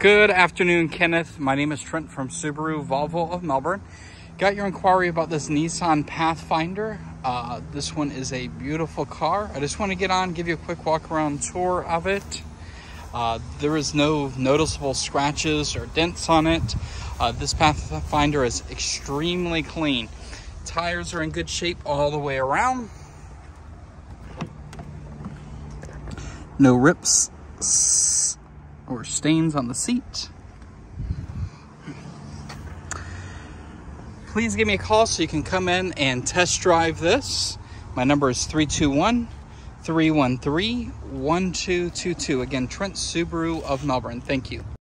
Good afternoon, Kenneth. My name is Trent from Subaru Volvo of Melbourne. Got your inquiry about this Nissan Pathfinder. Uh, this one is a beautiful car. I just want to get on, give you a quick walk around tour of it. Uh, there is no noticeable scratches or dents on it. Uh, this Pathfinder is extremely clean. Tires are in good shape all the way around. No rips or stains on the seat. Please give me a call so you can come in and test drive this. My number is 321 313 1222. Again, Trent Subaru of Melbourne. Thank you.